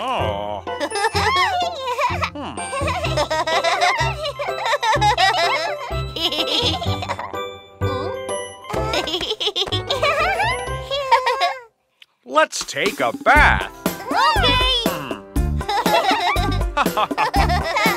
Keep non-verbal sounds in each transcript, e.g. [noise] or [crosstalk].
Oh. Hmm. Let's take a bath. Do hmm. [laughs] [laughs]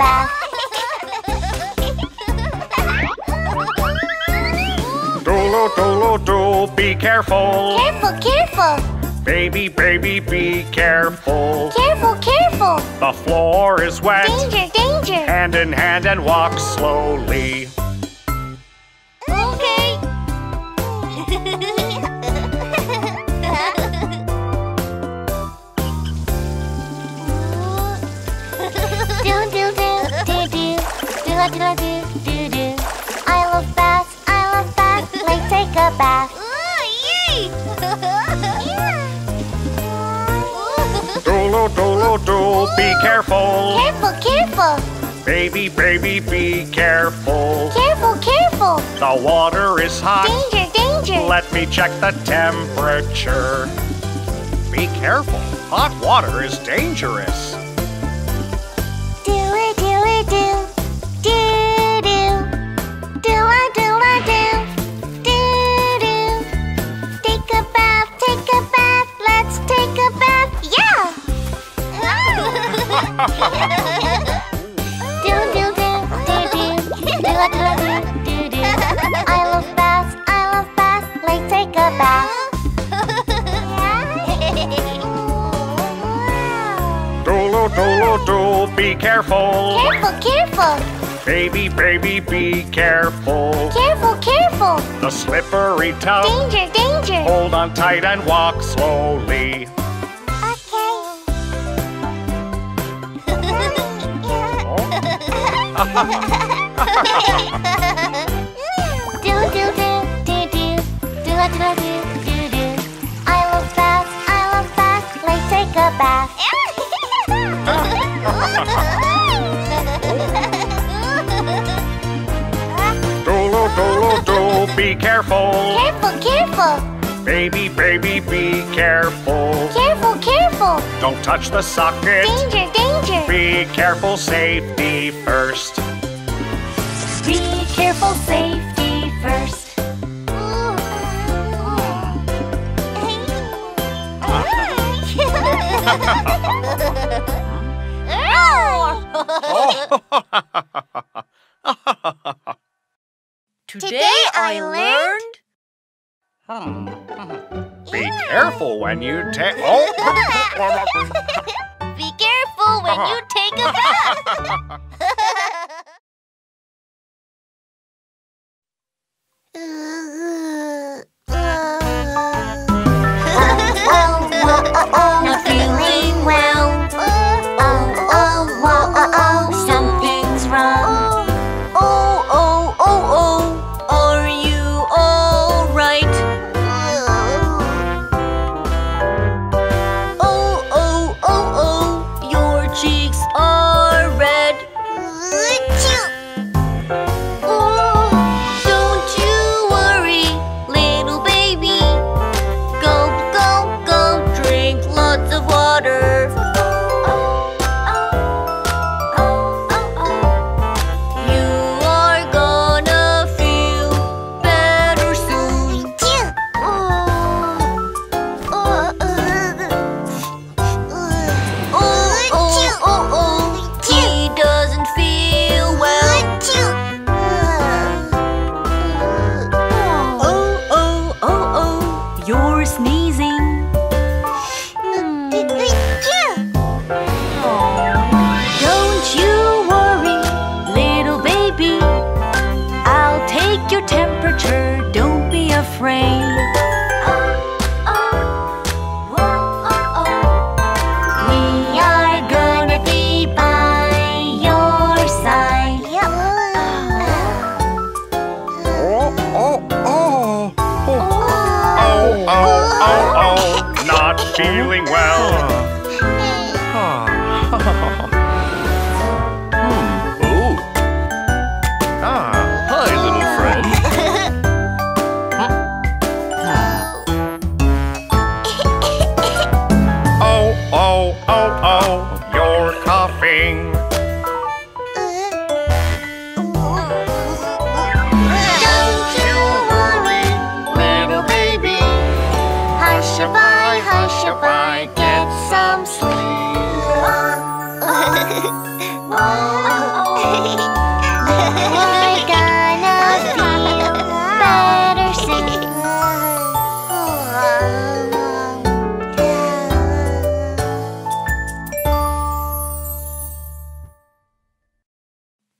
Let's take a bath. Dolo, dolo, be careful. Careful, careful. Baby, baby, be careful. Careful, careful. The floor is wet. Danger, danger. Hand in hand and walk slowly. Bath. [laughs] Dolo, dolo, do, be careful. Careful, careful. Baby, baby, be careful. Careful, careful. The water is hot. Danger, danger. Let me check the temperature. Be careful. Hot water is dangerous. Do, do, do, do, do. Do I, do I, do, do, do. I love baths, I love baths. Let's take a bath. Dolo, dolo, do, be careful. Careful, careful. Baby, baby, be careful. Careful, careful. The slippery tub. Danger, danger. Hold on tight and walk slowly. Do do do do do do do do do do. I love baths, I love baths. Let's take a bath. Dolo, dolo, do, be careful. careful, careful, Baby, baby, be careful. careful, careful. Don't touch the socket. Danger, danger. Be careful, safety first. Be careful, safety first. [laughs] Today I learned. Be careful when you take. Oh! [laughs] Be careful when you take a bath. [laughs]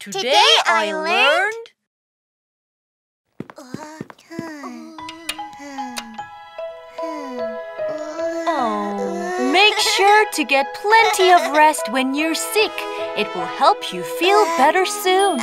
Today I learned Oh, make sure to get plenty of rest when you're sick. It will help you feel better soon.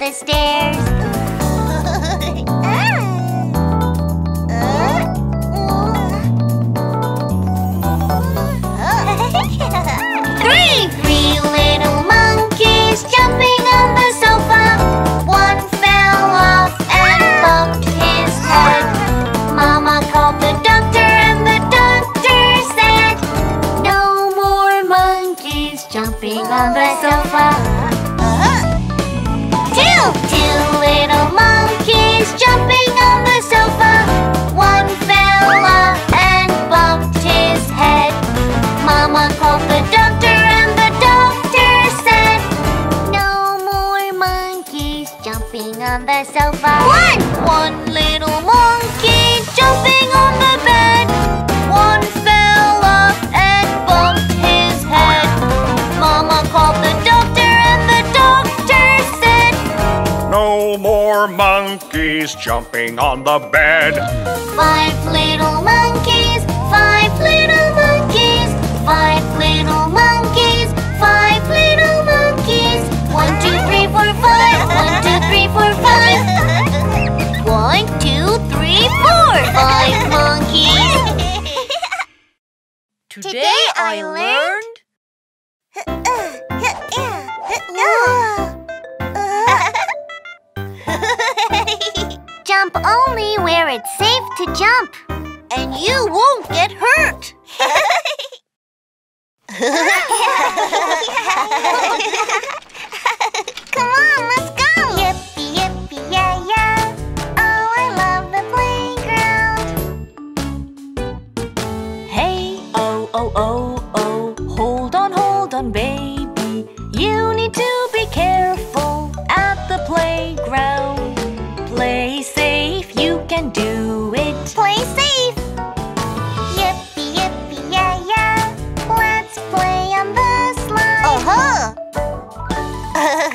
The stairs. Three, three little monkeys jumping on the sofa. One fell off and bumped his head. Mama called the doctor and the doctor said, No more monkeys jumping on the sofa. Jumping on the sofa. One and bumped his head. Mama called the doctor and the doctor said, No more monkeys jumping on the sofa. One, one monkeys jumping on the bed. Five little monkeys, five little monkeys, five little monkeys, five little monkeys. One, two, three, four, five. One, two, three, four, five. One, two, three, four. Five monkeys. Today I learned Jump only where it's safe to jump. and you won't get hurt. [laughs] [laughs] [laughs]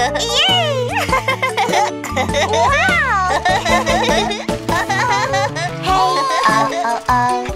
Yay! [laughs] wow! [laughs] hey, oh, oh, oh.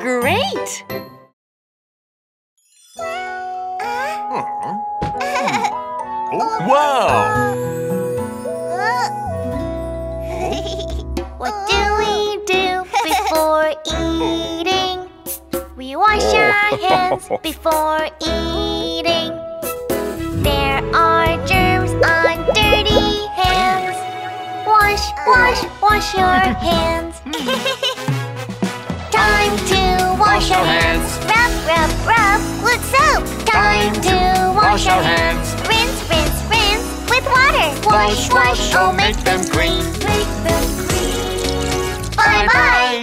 Great! oh, [laughs] wow! [laughs] what do we do before eating? We wash our hands [laughs] before eating. There are germs on dirty hands. Wash, wash, wash your hands wash our hands. Rub, rub, rub with soap. Time to wash our hands. Rinse, rinse, rinse with water. Wash, wash, oh, make them clean. Make them clean. Bye-bye.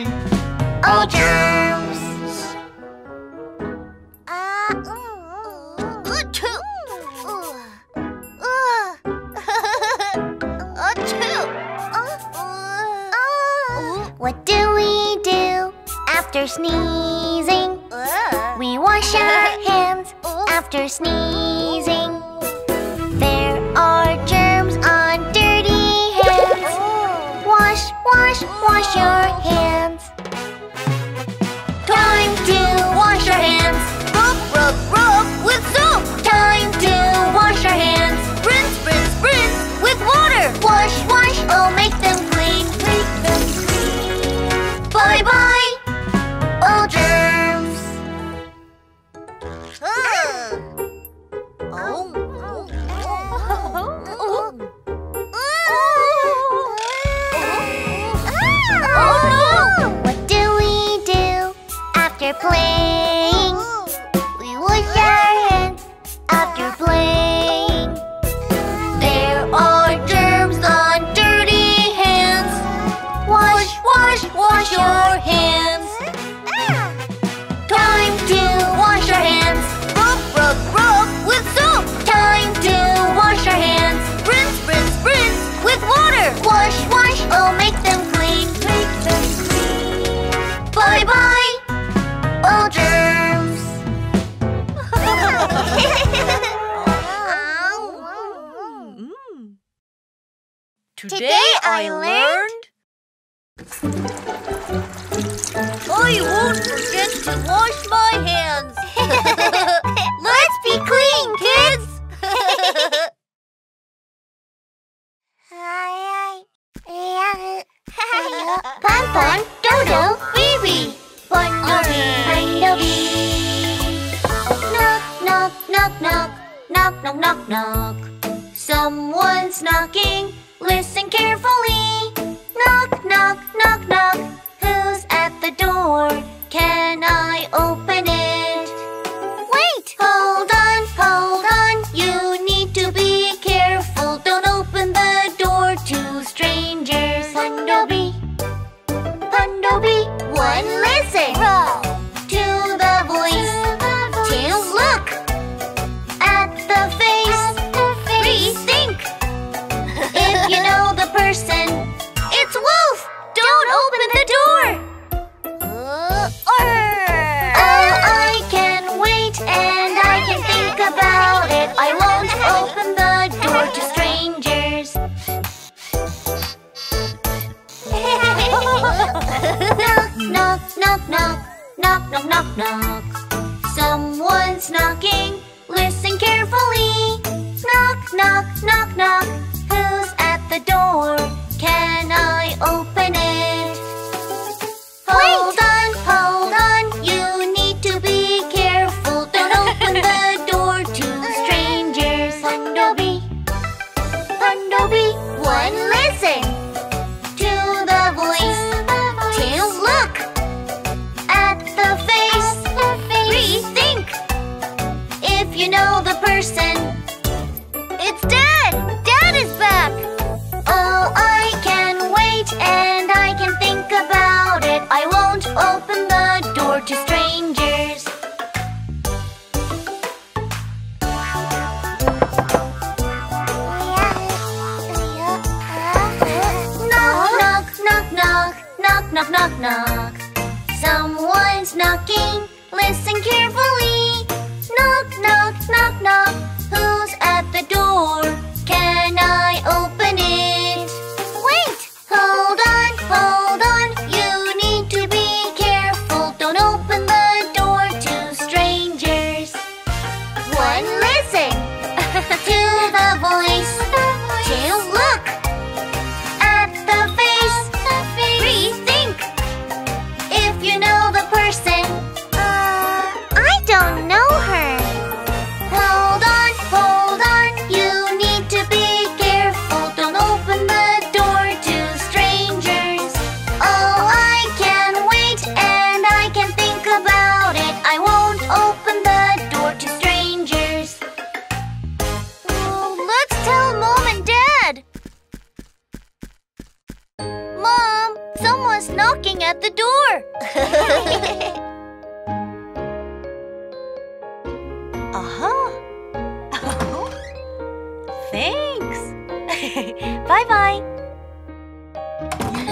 我一搏。knock. Who's at the door? Can I open it? knock, knock, knock, knock, knock, knock, knock, knock. Someone's knocking, listen carefully. Knock, knock, knock, knock, who's at the door? Can I open it?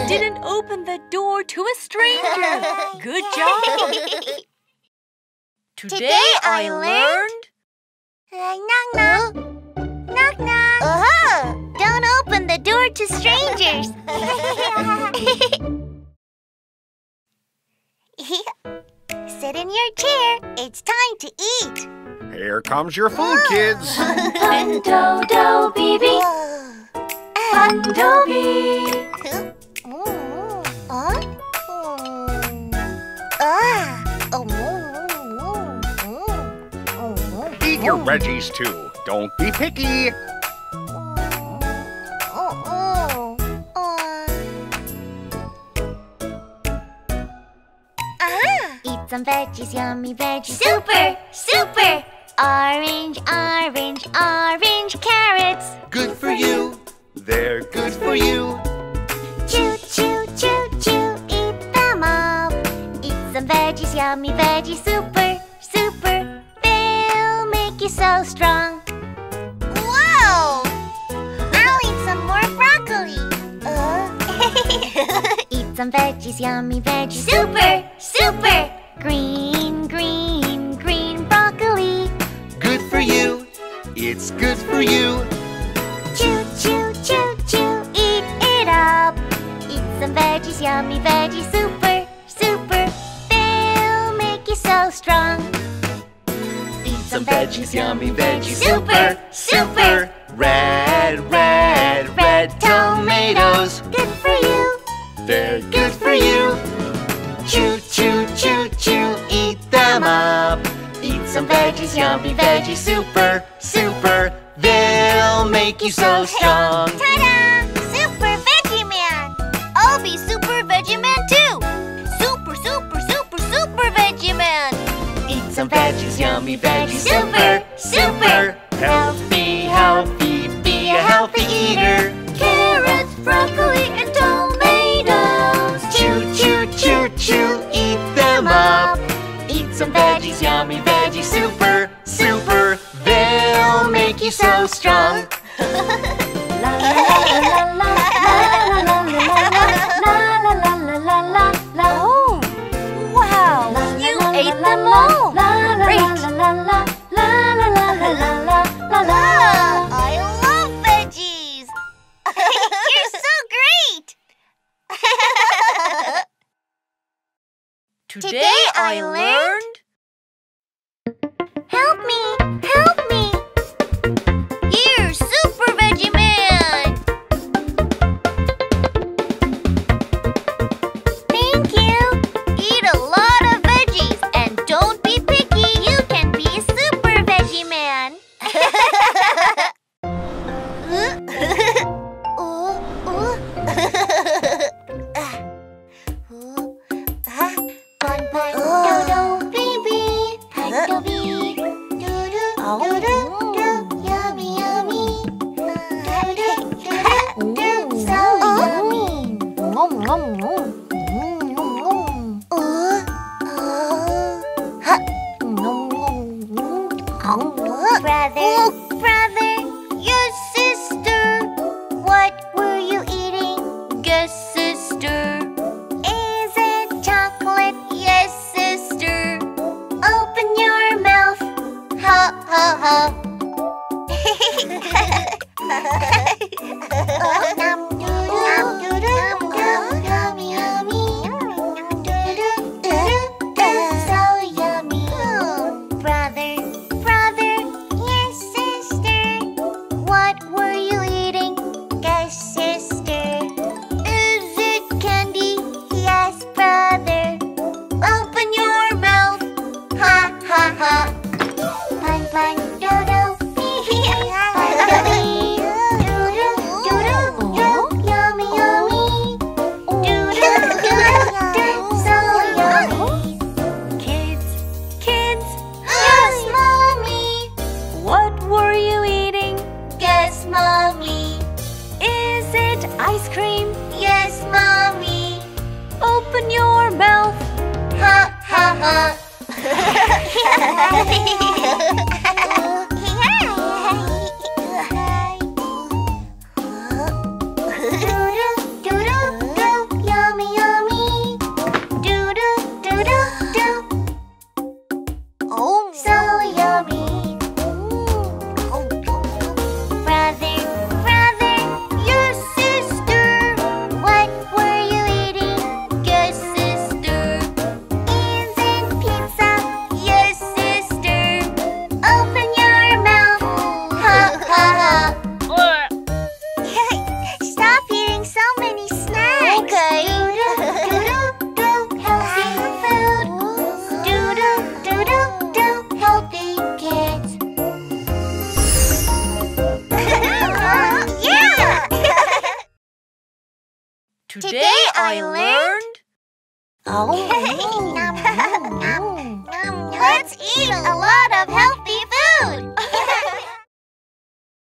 [laughs] didn't open the door to a stranger. Good job. [laughs] Today, I learned- knock knock. Knock knock. Uh-huh. Don't open the door to strangers. [laughs] Sit in your chair. It's time to eat. Here comes your food, kids. Pinto do bibi, panto bi. Eat your veggies too. Don't be picky. Uh-huh. Eat some veggies, yummy veggies. Super, super. Orange, orange, orange carrots. Good for you. They're good for you. Chew, chew, chew, chew, eat them all. Eat some veggies, yummy veggies, super, super. They'll you so strong. Whoa! I'll eat some more broccoli. Uh. [laughs] eat some veggies, yummy veggies, super, super. Green, green, green broccoli. Good for you. It's good for you. Chew, chew, chew, chew, eat it up. Eat some veggies, yummy veggies, super, super. Some veggies, yummy veggies. super, super. Red, red, red tomatoes. Good for you. They're good for you. Chew, chew, chew, chew, eat them up. Eat some veggies, yummy veggies, super, super. They'll make you so strong. Ta-da! Some veggies, yummy veggies, super, super. Healthy, healthy,